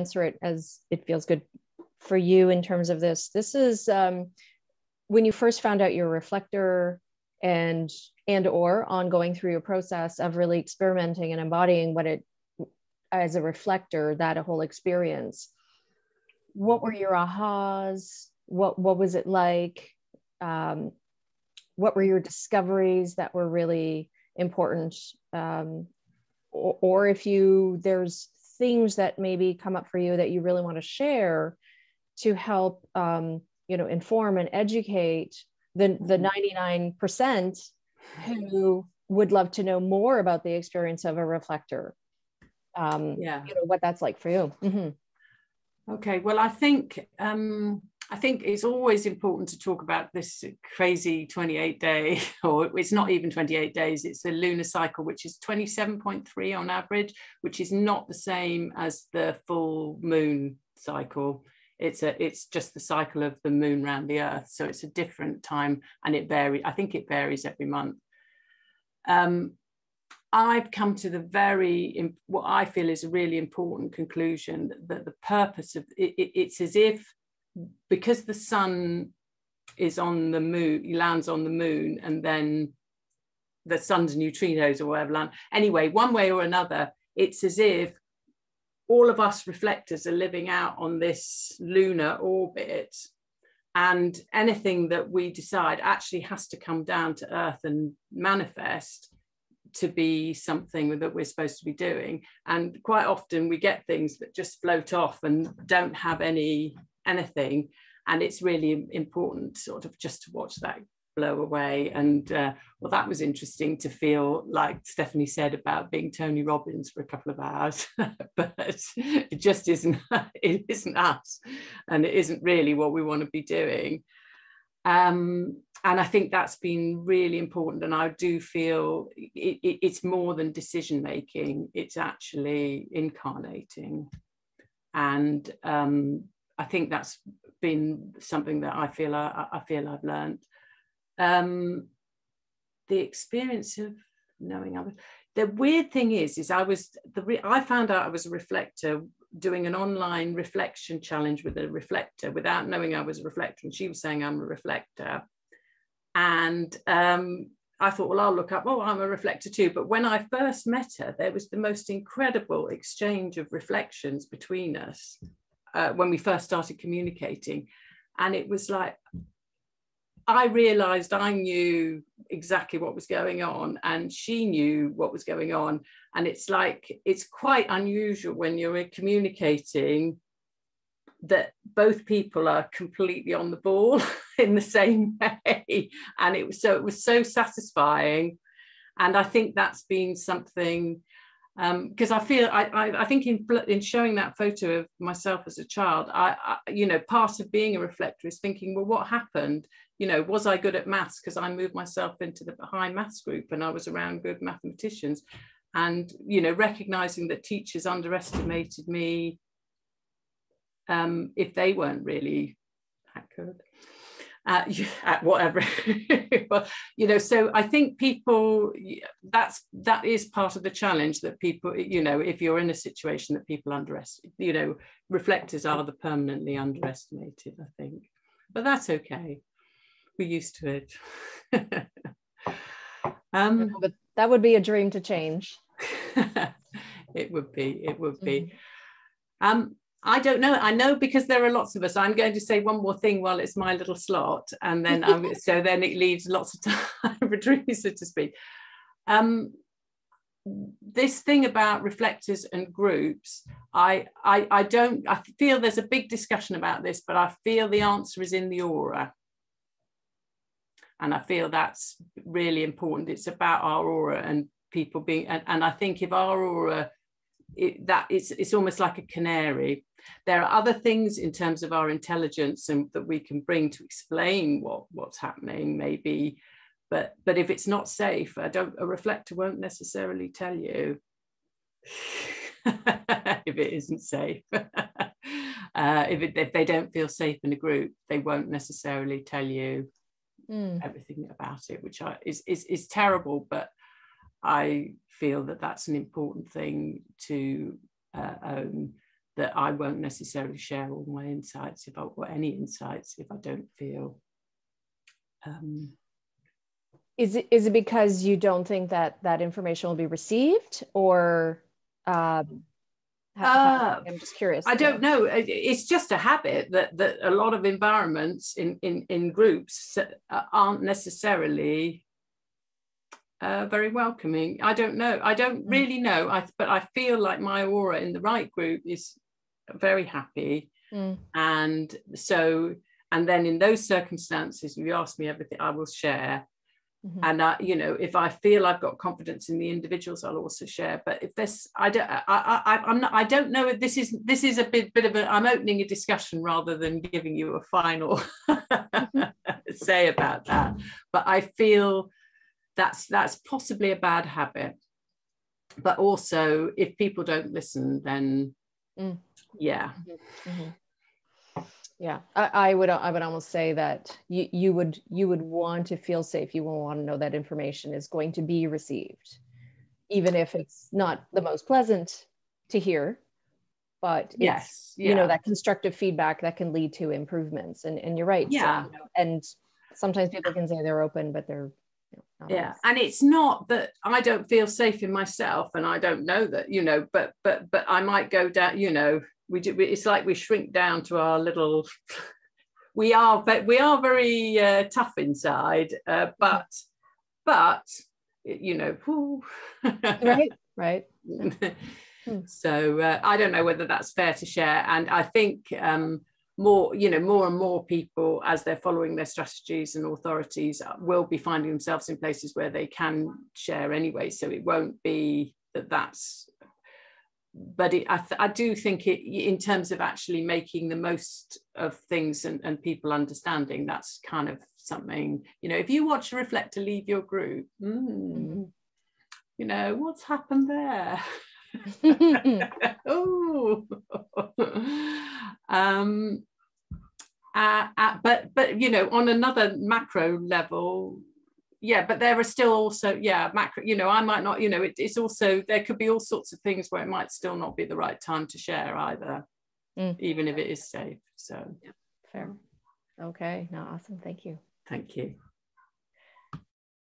answer it as it feels good for you in terms of this. This is um, when you first found out your reflector and and or on going through your process of really experimenting and embodying what it as a reflector that a whole experience what were your ahas what what was it like um, what were your discoveries that were really important um, or, or if you there's things that maybe come up for you that you really want to share to help um, you know inform and educate the the 99% mm-hmm. who would love to know more about the experience of a reflector um yeah you know what that's like for you mm-hmm. okay well i think um I think it's always important to talk about this crazy 28 day, or it's not even 28 days, it's the lunar cycle, which is 27.3 on average, which is not the same as the full moon cycle. It's a it's just the cycle of the moon around the earth. So it's a different time and it varies. I think it varies every month. Um, I've come to the very what I feel is a really important conclusion that, that the purpose of it, it, it's as if because the sun is on the moon, lands on the moon, and then the sun's neutrinos or whatever land. Anyway, one way or another, it's as if all of us reflectors are living out on this lunar orbit and anything that we decide actually has to come down to earth and manifest to be something that we're supposed to be doing and quite often we get things that just float off and don't have any anything. And it's really important sort of just to watch that blow away. And uh, well that was interesting to feel like stephanie said about being tony robbins for a couple of hours but it just isn't it isn't us. And it isn't really what we want to be doing. Um, and i think that's been really important. And i do feel it, it, it's more than decision making it's actually incarnating. And um, I think that's been something that I feel I, I feel I've learned. Um, the experience of knowing others. The weird thing is, is I was the re- I found out I was a reflector doing an online reflection challenge with a reflector without knowing I was a reflector, and she was saying I'm a reflector, and um, I thought, well, I'll look up. Oh, I'm a reflector too. But when I first met her, there was the most incredible exchange of reflections between us uh, when we first started communicating. And it was like, I realized I knew exactly what was going on, and she knew what was going on. And it's like, it's quite unusual when you're communicating that both people are completely on the ball in the same way. And it was so, it was so satisfying. And I think that's been something because um, I feel I, I, I, think in in showing that photo of myself as a child, I, I, you know part of being a reflector is thinking, well, what happened? You know, was I good at maths? Because I moved myself into the high maths group and I was around good mathematicians, and you know, recognizing that teachers underestimated me um, if they weren't really that uh, at whatever. Well, you know so i think people that's that is part of the challenge that people you know if you're in a situation that people underestimate you know reflectors are the permanently underestimated i think. But that's okay. We're used to it. Um but that would be a dream to change. It would be it would be. Mm-hmm. um I don't know. I know because there are lots of us. I'm going to say one more thing while it's my little slot, and then um, so then it leaves lots of time for Teresa to speak. Um, this thing about reflectors and groups, I, I I don't. I feel there's a big discussion about this, but I feel the answer is in the aura, and I feel that's really important. It's about our aura and people being, and, and I think if our aura it, that it's, it's almost like a canary. There are other things in terms of our intelligence and that we can bring to explain what, what's happening, maybe. But, but if it's not safe, I don't, a reflector won't necessarily tell you if it isn't safe. uh, if, it, if they don't feel safe in a group, they won't necessarily tell you mm. everything about it, which I, is, is, is terrible. But I feel that that's an important thing to uh, own that I won't necessarily share all my insights if I or any insights if I don't feel. Um, is it is it because you don't think that that information will be received, or um, uh, I'm just curious. I don't know. It's just a habit that that a lot of environments in in in groups aren't necessarily uh, very welcoming. I don't know. I don't mm. really know. I but I feel like my aura in the right group is very happy, mm. and so and then in those circumstances, you ask me everything, I will share. Mm-hmm. And I, you know, if I feel I've got confidence in the individuals, I'll also share. But if this, I don't, I, I, I'm not, I don't know if this is, this is a bit, bit of a, I'm opening a discussion rather than giving you a final say about that. But I feel that's, that's possibly a bad habit. But also, if people don't listen, then mm. yeah. Mm-hmm. mm-hmm yeah I, I, would i would almost say that you, you would you would want to feel safe you will want to know that information is going to be received even if it's not the most pleasant to hear but yes yeah. you know that constructive feedback that can lead to improvements and, and you're right yeah so, you know, and sometimes people can say they're open but they're yeah and it's not that i don't feel safe in myself and i don't know that you know but but but i might go down you know we do, it's like we shrink down to our little we are but we are very uh, tough inside uh, but but you know right right. So uh, i don't know whether that's fair to share and i think um, more you know more and more people as they're following their strategies and authorities will be finding themselves in places where they can share anyway. So it won't be that that's but it, I, I, do think it in terms of actually making the most of things and, and people understanding that's kind of something you know if you watch reflector leave your group mm, you know what's happened there? Oh um uh, uh, but but you know on another macro level yeah but there are still also yeah macro you know i might not you know it, it's also there could be all sorts of things where it might still not be the right time to share either mm. even if it is safe so. Yeah, fair. Okay. No awesome. Thank you. Thank you